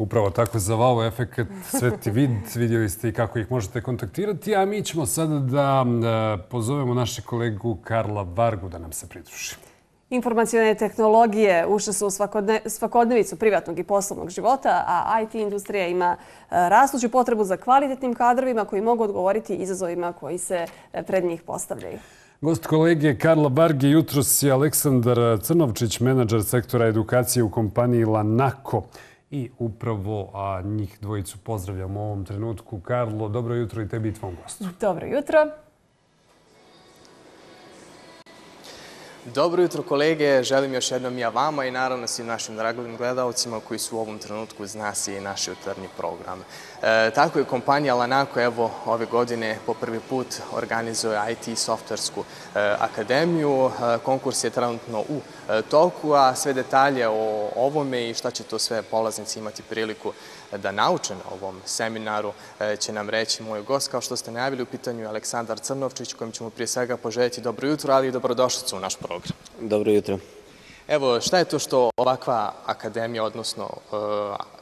Upravo tako za wow efekt, sve ti vid, vidjeli ste i kako ih možete kontaktirati, a mi ćemo sada da pozovemo naše kolegu Karla Vargu da nam se pridruži. Informacijone tehnologije ušle su u svakodnevicu privatnog i poslovnog života, a IT industrija ima e, rastuću potrebu za kvalitetnim kadrovima koji mogu odgovoriti izazovima koji se e, pred njih postavljaju. Gost kolege Karla Bargi, jutros je Aleksandar Crnovčić, menadžer sektora edukacije u kompaniji Lanako. I upravo a, njih dvojicu pozdravljam u ovom trenutku. Karlo, dobro jutro i tebi i tvom gostu. Dobro jutro. Dobro jutro kolege, želim još jednom ja vama i naravno svim našim dragim gledalcima koji su u ovom trenutku uz nas i naš jutarnji program. E, tako je kompanija Lanako evo ove godine po prvi put organizuje IT softversku e, akademiju. E, konkurs je trenutno u e, toku, a sve detalje o ovome i šta će to sve polaznici imati priliku da nauče na ovom seminaru e, će nam reći moj gost. Kao što ste najavili u pitanju Aleksandar Crnovčić, kojim ćemo prije svega poželjeti dobro jutro, ali i dobrodošlicu u naš program. Dobro jutro. Evo, šta je to što ovakva akademija, odnosno e,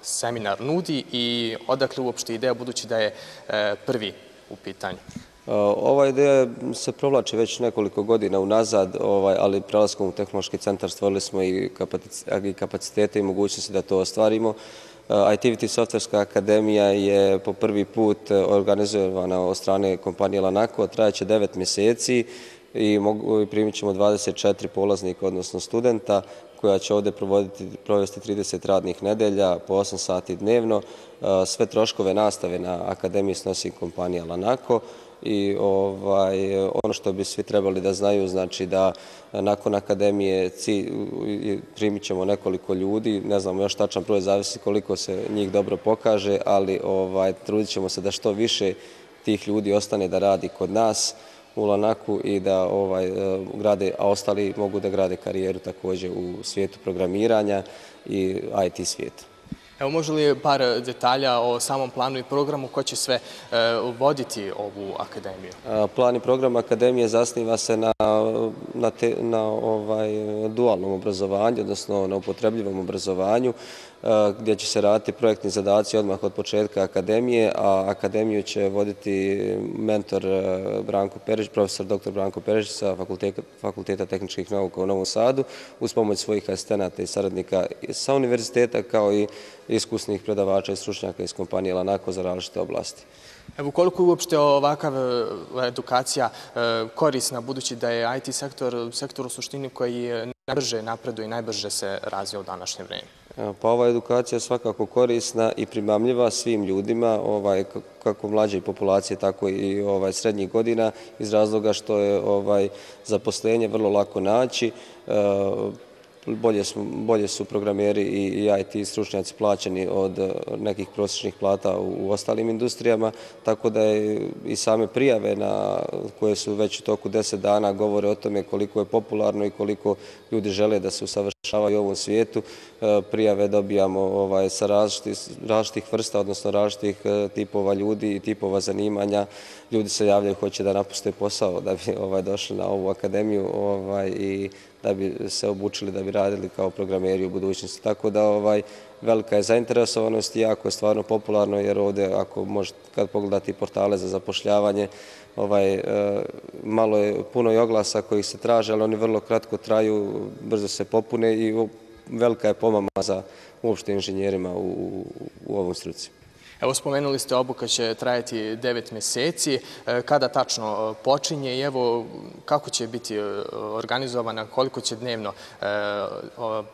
seminar, nudi i odakle uopšte ideja, budući da je e, prvi u pitanju? E, ova ideja se provlači već nekoliko godina unazad, ovaj, ali prelaskom u tehnološki centar stvorili smo i kapacitete i mogućnosti da to ostvarimo. Activity Softwarska akademija je po prvi put organizovana od strane kompanije Lanako, trajeće devet mjeseci i primit ćemo 24 polaznika, odnosno studenta, koja će ovdje provesti 30 radnih nedelja po 8 sati dnevno. E, sve troškove nastave na akademiji snosi kompanija Lanako. I ovaj, ono što bi svi trebali da znaju, znači da nakon akademije primit ćemo nekoliko ljudi, ne znamo još tačan broj, zavisi koliko se njih dobro pokaže, ali ovaj, trudit ćemo se da što više tih ljudi ostane da radi kod nas, u Lanaku i da ovaj, e, grade, a ostali mogu da grade karijeru također u svijetu programiranja i IT svijetu. Evo, može li par eh, detalja o samom planu i programu ko će sve eh, voditi ovu akademiju? Plan i program akademije zasniva se na, na, te, na ovaj, dualnom obrazovanju, odnosno na upotrebljivom obrazovanju. Eh, gdje će se raditi projektni zadaci odmah od početka akademije, a akademiju će voditi mentor Branko Perić, profesor dr. Branko Perić sa Fakulteta tehničkih nauka u Novom Sadu, uz pomoć svojih asistenata i saradnika sa univerziteta kao i iskusnih predavača i stručnjaka iz kompanije Lanako za različite oblasti. Evo, koliko je uopšte ovakav e, edukacija korisna, budući da je IT sektor sektor u suštini koji najbrže napreduje i najbrže se razvija u današnje vreme? Pa ova edukacija je svakako korisna i primamljiva svim ljudima, ovaj, kako mlađe populacije, tako i ovaj, srednjih godina, iz razloga što je ovaj, zaposlenje vrlo lako naći bolje su, bolje su programeri i IT stručnjaci plaćeni od eh, nekih prosječnih plata u ostalim industrijama, tako da je i same prijave na, koje su već u toku deset dana govore o tome koliko je popularno i koliko ljudi žele da se usavršavaju u ovom svijetu. Eh, prijave dobijamo ovaj, sa različitih, različitih vrsta, odnosno različitih eh, tipova ljudi i tipova zanimanja. Ljudi se javljaju hoće da napuste posao da bi ovaj, došli na ovu akademiju ovaj, i da bi se obučili, da bi radili kao programeri u budućnosti. Tako da ovaj, velika je zainteresovanost i jako je stvarno popularno, jer ovdje, ako možete kad pogledati portale za zapošljavanje, ovaj, e, malo je puno i oglasa koji se traže, ali oni vrlo kratko traju, brzo se popune i velika je pomama za uopšte inženjerima u, u ovom struci. Evo, spomenuli ste obuka će trajati devet meseci. E, kada tačno e, počinje i evo, kako će biti e, organizovana, koliko će dnevno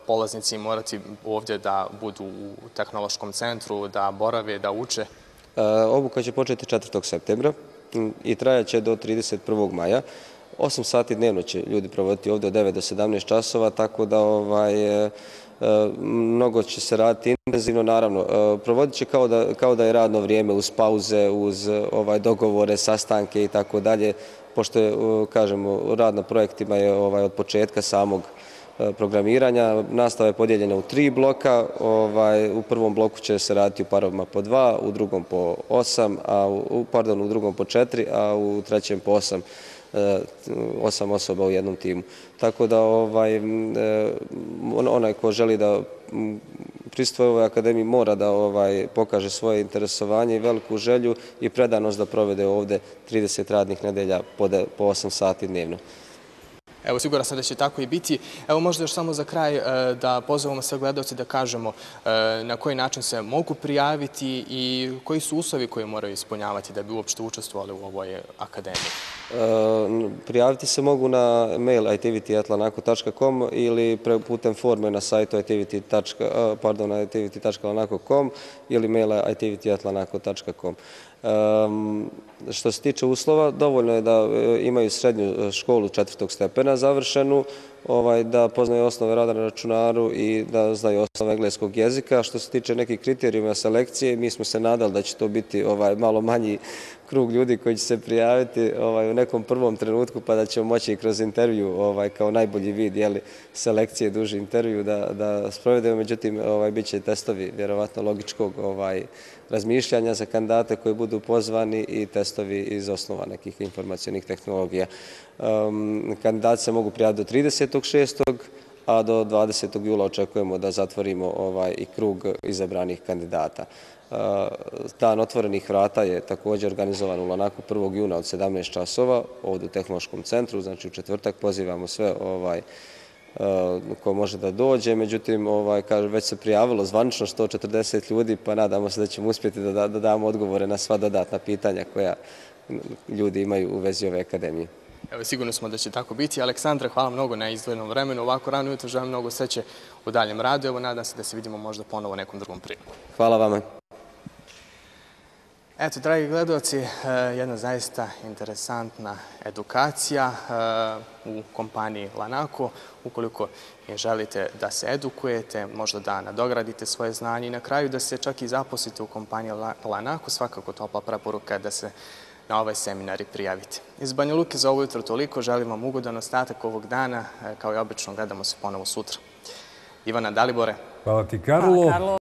polaznici morati ovdje da budu u tehnološkom centru, da borave, da uče? Obuka će početi 4. septembra i trajaće do 31. maja. 8 sati dnevno će ljudi provoditi ovdje od 9 do 17 časova, tako da ovaj, E, mnogo će se raditi intenzivno, naravno. E, provodit će kao da, kao da je radno vrijeme uz pauze, uz e, ovaj, dogovore, sastanke i tako dalje, pošto je, kažemo, rad na projektima je ovaj, od početka samog programiranja. Nastava je podijeljena u tri bloka. Ovaj, u prvom bloku će se raditi u parovima po dva, u drugom po osam, a u, pardon, u drugom po četiri, a u trećem po osam. Osam osoba u jednom timu. Tako da ovaj, e, onaj ko želi da pristoje ovoj akademiji mora da ovaj, pokaže svoje interesovanje i veliku želju i predanost da provede ovde 30 radnih nedelja po 8 sati dnevno. Evo, siguran sam da će tako i biti. Evo, možda još samo za kraj e, da pozovemo sve gledalce da kažemo e, na koji način se mogu prijaviti i koji su uslovi koje moraju ispunjavati da bi uopšte učestvovali u ovoj akademiji. E, prijaviti se mogu na mail itivity.lanako.com ili putem forme na sajtu itivity.lanako.com ili mail itivity.lanako.com. Što se tiče uslova, dovoljno je da e, imaju srednju e, školu četvrtog stepena završenu, ovaj, da poznaju osnove rada na računaru i da znaju osnove engleskog jezika. Što se tiče nekih kriterijuma selekcije, mi smo se nadali da će to biti ovaj, malo manji krug ljudi koji će se prijaviti ovaj, u nekom prvom trenutku pa da ćemo moći kroz intervju ovaj, kao najbolji vid jeli, selekcije, duži intervju da, da sprovedemo. Međutim, ovaj, bit će testovi vjerovatno logičkog ovaj, razmišljanja za kandidate koji budu pozvani i testovi iz osnova nekih informacijonih tehnologija. Um, kandidati se mogu prijaviti do 36 a do 20. jula očekujemo da zatvorimo ovaj, i krug izabranih kandidata. E, Dan otvorenih vrata je također organizovan u Lanaku 1. juna od 17 časova ovdje u Tehnološkom centru, znači u četvrtak pozivamo sve ovaj, e, ko može da dođe. Međutim, ovaj, kaže, već se prijavilo zvanično 140 ljudi, pa nadamo se da ćemo uspjeti da, da, da damo odgovore na sva dodatna pitanja koja ljudi imaju u vezi ove akademije. Evo, sigurno smo da će tako biti. Aleksandra, hvala mnogo na izdvojenom vremenu. Ovako rano jutro želim mnogo sreće u daljem radu. Evo, nadam se da se vidimo možda ponovo nekom drugom priliku. Hvala vama. Eto, dragi gledalci, eh, jedna zaista interesantna edukacija eh, u kompaniji Lanako. Ukoliko želite da se edukujete, možda da nadogradite svoje znanje i na kraju da se čak i zaposlite u kompaniji Lanako, svakako topla preporuka da se na ovaj seminar i prijavite. Iz Banja Luke za ovo jutro toliko. Želim vam ugodan ostatak ovog dana. Eh, kao i obično, gledamo se ponovo sutra. Ivana Dalibore. Hvala ti, Karlo.